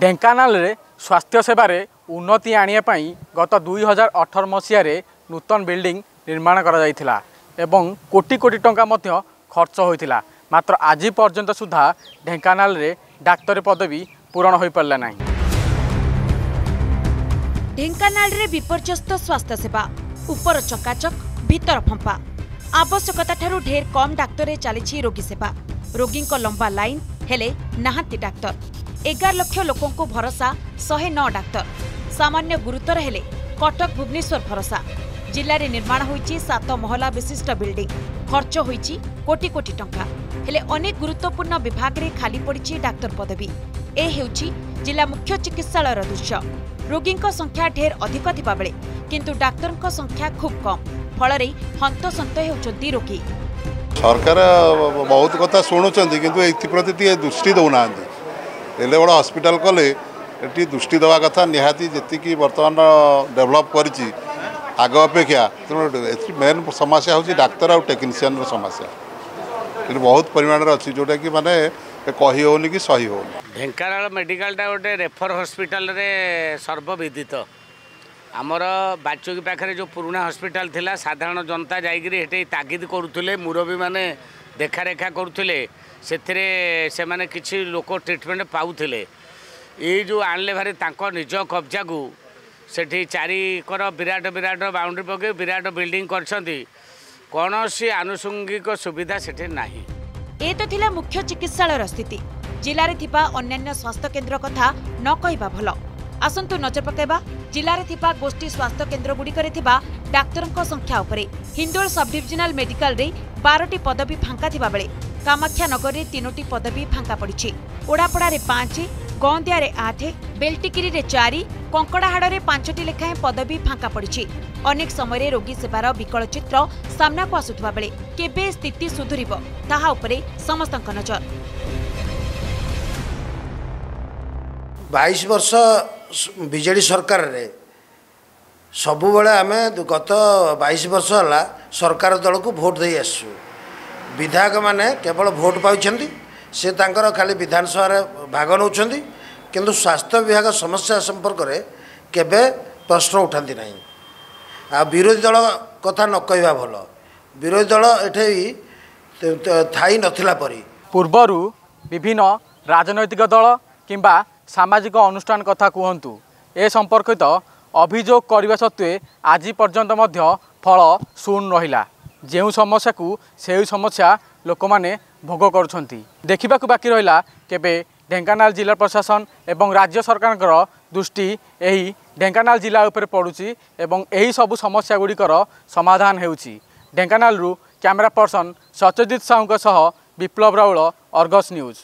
ଢେଙ୍କାନାଳରେ ସ୍ୱାସ୍ଥ୍ୟ ସେବାରେ ଉନ୍ନତି ଆଣିବା ପାଇଁ ଗତ ଦୁଇ ହଜାର ଅଠର ମସିହାରେ ନୂତନ ବିଲ୍ଡିଂ ନିର୍ମାଣ କରାଯାଇଥିଲା ଏବଂ କୋଟି କୋଟି ଟଙ୍କା ମଧ୍ୟ ଖର୍ଚ୍ଚ ହୋଇଥିଲା। ମାତ୍ର ଆଜି ପର୍ଯ୍ୟନ୍ତ ସୁଦ୍ଧା ଢେଙ୍କାନାଳରେ ଡାକ୍ତରୀ ପଦବୀ ପୂରଣ ହୋଇପାରିଲା ନାହିଁ। ଢେଙ୍କାନାଳରେ ବିପର୍ଯ୍ୟସ୍ତ ସ୍ୱାସ୍ଥ୍ୟସେବା ଉପର ଚକାଚକ ଭିତର ଫମ୍ପା। ଆବଶ୍ୟକତାଠାରୁ ଢେର କମ୍ ଡାକ୍ତରରେ ଚାଲିଛି ରୋଗୀ ସେବା। ରୋଗୀଙ୍କ ଲମ୍ବା ଲାଇନ୍ ହେଲେ ନାହାନ୍ତି ଡାକ୍ତର। ଏଗାର ଲକ୍ଷ ଲୋକଙ୍କୁ ଭରସା ଶହେ ନଅ ଡାକ୍ତର। ସାମାନ୍ୟ ଗୁରୁତର ହେଲେ କଟକ ଭୁବନେଶ୍ୱର ଭରସା। ଜିଲ୍ଲାରେ ନିର୍ମାଣ ହୋଇଛି ସାତ ମହଲା ବିଶିଷ୍ଟ ବିଲ୍ଡିଂ। ଖର୍ଚ୍ଚ ହୋଇଛି କୋଟି କୋଟି ଟଙ୍କା। ହେଲେ ଅନେକ ଗୁରୁତ୍ୱପୂର୍ଣ୍ଣ ବିଭାଗରେ ଖାଲି ପଡ଼ିଛି ଡାକ୍ତର ପଦବୀ। ଏ ହେଉଛି ଜିଲ୍ଲା ମୁଖ୍ୟ ଚିକିତ୍ସାଳୟର ଦୃଶ୍ୟ। ରୋଗୀଙ୍କ ସଂଖ୍ୟା ଢେର ଅଧିକ ଥିବାବେଳେ କିନ୍ତୁ ଡାକ୍ତରଙ୍କ ସଂଖ୍ୟା ଖୁବ୍ କମ୍। ଫଳରେ ହନ୍ତସନ୍ତ ହେଉଛନ୍ତି ରୋଗୀ। ସରକାର ବହୁତ କଥା ଶୁଣୁଛନ୍ତି କିନ୍ତୁ ଏଥିପ୍ରତି ଟିକେ ଦୃଷ୍ଟି ଦେଉନାହାନ୍ତି। ଏତେ ବଡ଼ ହସ୍ପିଟାଲ କଲେ ଏଠି ଦୃଷ୍ଟି ଦେବା କଥା ନିହାତି ଯେତିକି ବର୍ତ୍ତମାନ ଡେଭଲପ୍ କରିଛି ଆଗ ଅପେକ୍ଷା। ତେଣୁ ଏଠି ମେନ୍ ସମସ୍ୟା ହେଉଛି ଡାକ୍ତର ଆଉ ଟେକ୍ନିସିଆନର ସମସ୍ୟା। କିନ୍ତୁ ବହୁତ ପରିମାଣରେ ଅଛି ଯେଉଁଟାକି ମାନେ କହି ହେଉନି କି ସହି ହେଉନି। ଢେଙ୍କାନାଳ ମେଡ଼ିକାଲଟା ଗୋଟେ ରେଫର ହସ୍ପିଟାଲରେ ସର୍ବବିଦିତ। ଆମର ବାଚୁକି ପାଖରେ ଯେଉଁ ପୁରୁଣା ହସ୍ପିଟାଲ ଥିଲା ସାଧାରଣ ଜନତା ଯାଇକରି ସେଠି ତାଗିଦ କରୁଥିଲେ ମୁରବୀମାନେ ଦେଖାରେଖା କରୁଥିଲେ ସେଥିରେ ସେମାନେ କିଛି ଲୋକ ଟ୍ରିଟମେଣ୍ଟ ପାଉଥିଲେ। ଏଇ ଯେଉଁ ଆଣିଲେ ଭାରି ତାଙ୍କ ନିଜ କବ୍ଜାକୁ ସେଠି ଚାରିକର ବିରାଟ ବିରାଟ ବାଉଣ୍ଡ୍ରି ପକାଇ ବିରାଟ ବିଲ୍ଡିଂ କରିଛନ୍ତି। କୌଣସି ଆନୁଷଙ୍ଗିକ ସୁବିଧା ସେଠି ନାହିଁ। ଏ ତ ଥିଲା ମୁଖ୍ୟ ଚିକିତ୍ସାଳୟର ସ୍ଥିତି। ଜିଲ୍ଲାରେ ଥିବା ଅନ୍ୟାନ୍ୟ ସ୍ୱାସ୍ଥ୍ୟକେନ୍ଦ୍ର କଥା ନ କହିବା ଭଲ। ଆସନ୍ତୁ ନଜର ପକାଇବା। ଜିଲ୍ଲାରେ ଥିବା ଗୋଷ୍ଠୀ ସ୍ୱାସ୍ଥ୍ୟ କେନ୍ଦ୍ରଗୁଡ଼ିକରେ ଥିବା ଡାକ୍ତରଙ୍କ ସଂଖ୍ୟା ଉପରେ। ହିନ୍ଦୋଳ ସବ୍ଡିଭିଜନାଲ ମେଡିକାଲରେ ବାରଟି ପଦବୀ ଫାଙ୍କା ଥିବାବେଳେ କାମାକ୍ଷାନଗରରେ ତିନୋଟି ପଦବୀ ଫାଙ୍କା ପଡ଼ିଛି। ଓଡ଼ାପଡ଼ାରେ ପାଞ୍ଚ ଗଅନ୍ଦିଆରେ ଆଠ ବେଲଟିକିରିରେ ଚାରି କଙ୍କଡ଼ାହାଡ଼ରେ ପାଞ୍ଚଟି ଲେଖାଏଁ ପଦବୀ ଫାଙ୍କା ପଡ଼ିଛି। ଅନେକ ସମୟରେ ରୋଗୀ ସେବାର ବିକଳ ଚିତ୍ର ସାମ୍ନାକୁ ଆସୁଥିବା ବେଳେ କେବେ ସ୍ଥିତି ସୁଧୁରିବ ତାହା ଉପରେ ସମସ୍ତଙ୍କ ନଜର। ବାଇଶ ବର୍ଷ ବିଜେଡ଼ି ସରକାରରେ ସବୁବେଳେ ଆମେ ଗତ ବାଇଶ ବର୍ଷ ହେଲା ସରକାର ଦଳକୁ ଭୋଟ ଦେଇ ଆସିଛୁ ବିଧାୟକମାନେ କେବଳ ଭୋଟ ପାଉଛନ୍ତି ସେ ତାଙ୍କର ଖାଲି ବିଧାନସଭାରେ ଭାଗ ନେଉଛନ୍ତି କିନ୍ତୁ ସ୍ୱାସ୍ଥ୍ୟ ବିଭାଗ ସମସ୍ୟା ସମ୍ପର୍କରେ କେବେ ପ୍ରଶ୍ନ ଉଠାନ୍ତି ନାହିଁ। ଆଉ ବିରୋଧୀ ଦଳ କଥା ନ କହିବା ଭଲ। ବିରୋଧୀ ଦଳ ଏଠି ଥାଇ ନଥିଲା ପରି। ପୂର୍ବରୁ ବିଭିନ୍ନ ରାଜନୈତିକ ଦଳ କିମ୍ବା ସାମାଜିକ ଅନୁଷ୍ଠାନ କଥା କୁହନ୍ତୁ। ଏ ସମ୍ପର୍କିତ ଅଭିଯୋଗ କରିବା ସତ୍ତ୍ୱେ ଆଜି ପର୍ଯ୍ୟନ୍ତ ମଧ୍ୟ ଫଳ ଶୂନ ରହିଲା। ଯେଉଁ ସମସ୍ୟାକୁ ସେହି ସମସ୍ୟା ଲୋକମାନେ ଭୋଗ କରୁଛନ୍ତି। ଦେଖିବାକୁ ବାକି ରହିଲା କେବେ ଢେଙ୍କାନାଳ ଜିଲ୍ଲା ପ୍ରଶାସନ ଏବଂ ରାଜ୍ୟ ସରକାରଙ୍କର ଦୃଷ୍ଟି ଏହି ଢେଙ୍କାନାଳ ଜିଲ୍ଲା ଉପରେ ପଡ଼ୁଛି ଏବଂ ଏହି ସବୁ ସମସ୍ୟା ଗୁଡ଼ିକର ସମାଧାନ ହେଉଛି। ଢେଙ୍କାନାଳରୁ କ୍ୟାମେରା ପର୍ସନ ସତ୍ୟଜିତ ସାହୁଙ୍କ ସହ ବିପ୍ଳବ ରାଉଳ ଅର୍ଗସ୍ ନ୍ୟୁଜ୍।